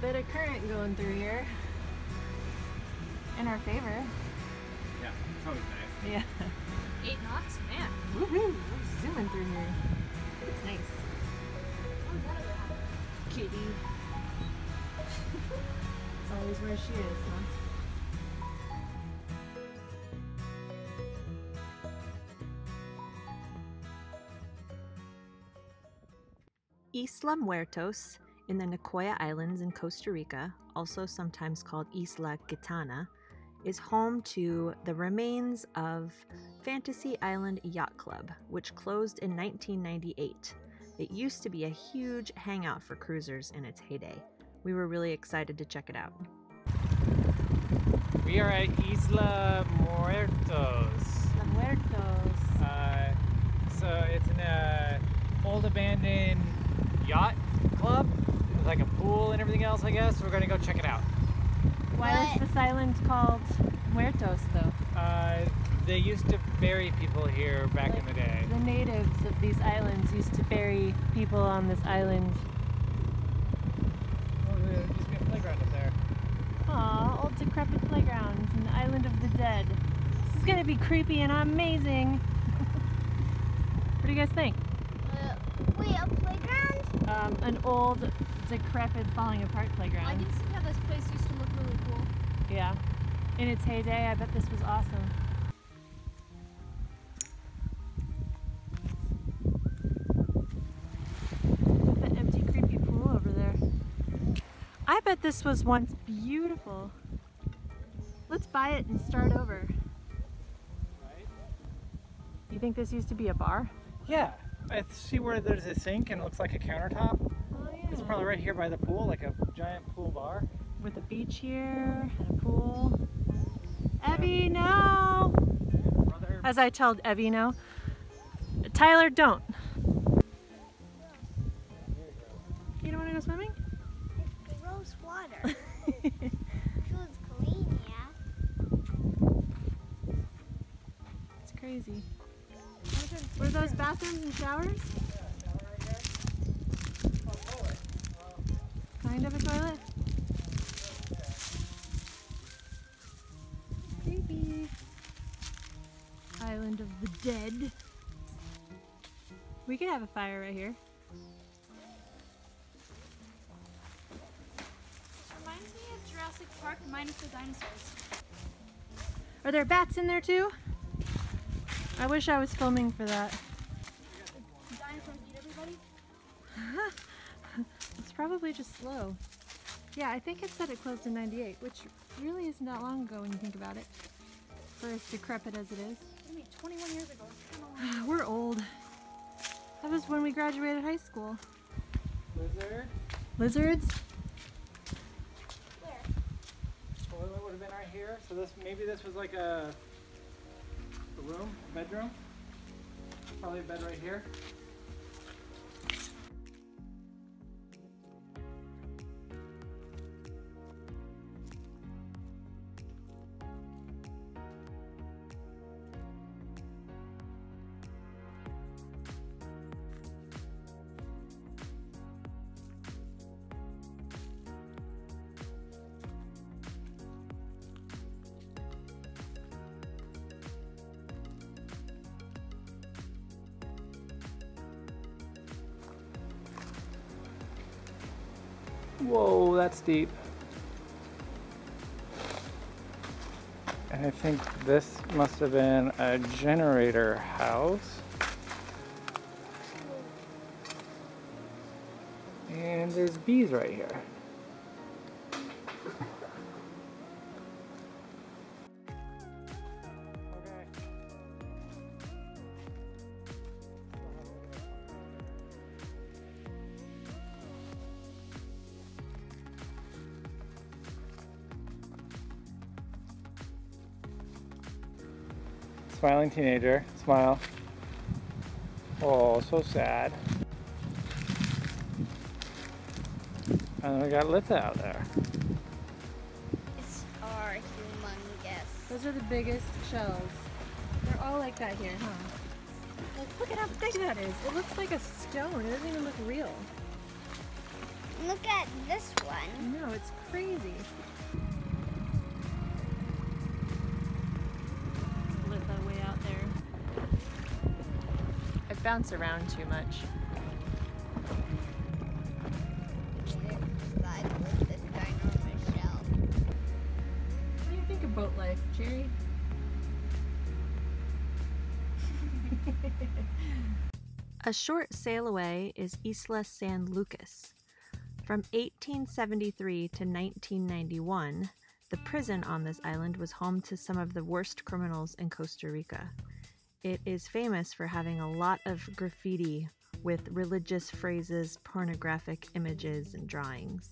bit of current going through here. In our favor. Yeah, it's always nice. Yeah. Eight knots? Man. Woohoo! We're zooming through here. It's nice. Kitty. it's always where she is, huh? Isla Muertos in the Nicoya Islands in Costa Rica, also sometimes called Isla Gitana, is home to the remains of Fantasy Island Yacht Club, which closed in 1998. It used to be a huge hangout for cruisers in its heyday. We were really excited to check it out. We are at Isla Muertos. La Muertos. Uh, so it's an uh, old abandoned yacht club with like a pool and everything else, I guess. We're gonna go check it out. Why is this island called Muertos, though? Uh, they used to bury people here back in the day. The natives of these islands used to bury people on this island. Oh, there used to be a playground up there. Aw, old decrepit playgrounds in the island of the dead. This is gonna be creepy and amazing. what do you guys think? Uh, wait, a playground? Um, an old, decrepit, falling apart playground. I can see how this place used to look really cool. Yeah. In its heyday, I bet this was awesome. That empty, creepy pool over there. I bet this was once beautiful. Let's buy it and start over. Right? You think this used to be a bar? Yeah. I see where there's a sink and it looks like a countertop. Yeah. It's probably right here by the pool, like a giant pool bar. With a beach here and a pool. Evie, no! Brother. As I told Evie, no. Tyler, don't. You don't want to go swimming? It's gross water. Feels clean, yeah. It's crazy. Were those bathrooms and showers? Kind of a toilet? Island of the dead. We could have a fire right here. Reminds me of Jurassic Park minus the dinosaurs. Are there bats in there too? I wish I was filming for that. Dinosaurs eat everybody? It's probably just slow. Yeah, I think it said it closed in 98, which really isn't that long ago when you think about it. For as decrepit as it is. I mean, 21 years ago. It's kinda. We're old. That was when we graduated high school. Lizard. Lizards? Where? Toilet would have been right here. So this maybe this was like a, a room, a bedroom. Probably a bed right here. Whoa, that's deep. And I think this must have been a generator house. And there's bees right here. Smiling teenager, smile. Oh, so sad. And then we got Litha out there. It's our humongous. Those are the biggest shells. They're all like that here, huh? Like, look at how big that is. It looks like a stone. It doesn't even look real. look at this one. No, it's crazy. Bounce around too much. Side with this ginormous shell. What do you think of boat life, Jerry? A short sail away is Isla San Lucas. From 1873 to 1991, the prison on this island was home to some of the worst criminals in Costa Rica. It is famous for having a lot of graffiti with religious phrases, pornographic images, and drawings.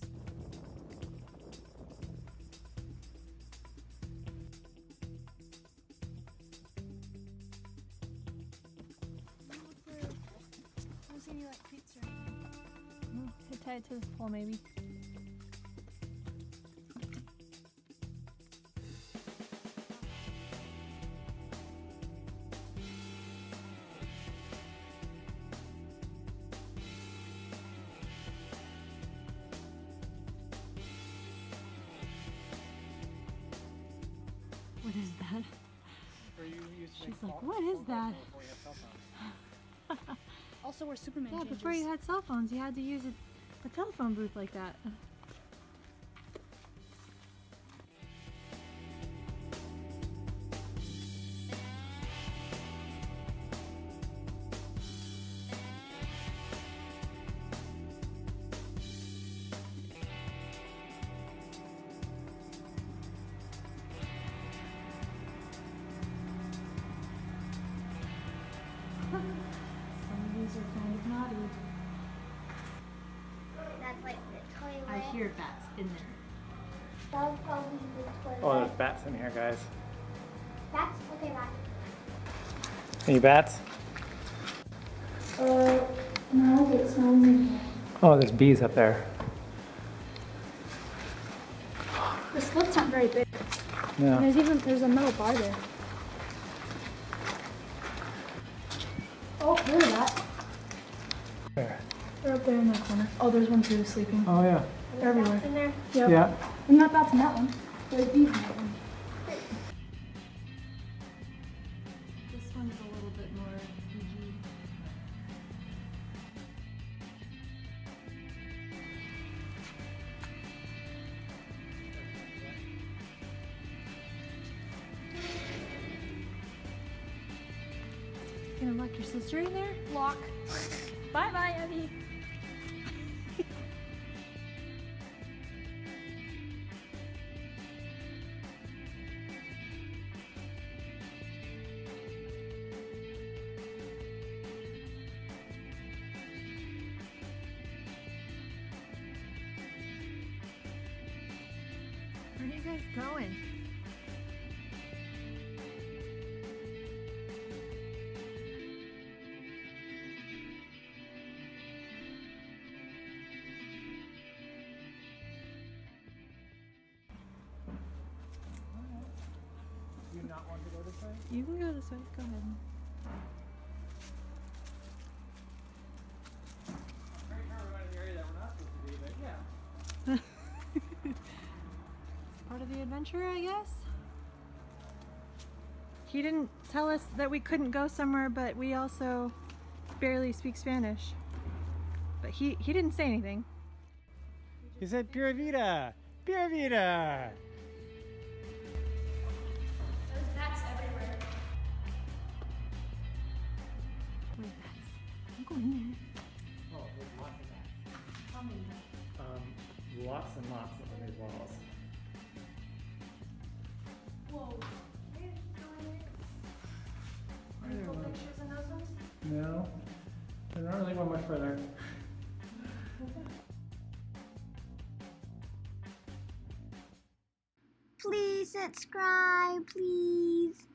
Was any like pizza? Mm, Tie it to this pole, maybe. Is that? She's like, what is that? Also, where Superman Yeah, changes. before you had cell phones, you had to use a, a telephone booth like that. Some of these are kind of naughty. That's like the toilet. I hear bats in there. That was probably the toilet. Oh, there's bats in here, guys. That's okay, bye. Any bats? Uh, no, it smells in here. Oh, there's bees up there. The slits aren't very big. Yeah. There's even there's a metal bar there. Oh, look at that. There. They're up there in that corner. Oh, there's one too sleeping. Oh, yeah. They're everywhere. in there. Yep. Yeah. And not bats in that one. There's bees in that one. Gonna lock your sister in there? Lock. bye bye, Abby. Where are you guys going? Way? You can go this way. Go ahead. Pretty sure we're in the area that we're not supposed to be, but yeah. Part of the adventure, I guess. He didn't tell us that we couldn't go somewhere, but we also barely speak Spanish. But he, he didn't say anything. He said Pura Vida! Pura Vida! Go in there. Oh, there's lots of bats. Um, lots and lots of these walls. Whoa. Are there ones? Pictures in those ones? No. They're not really going much further. Please subscribe, please.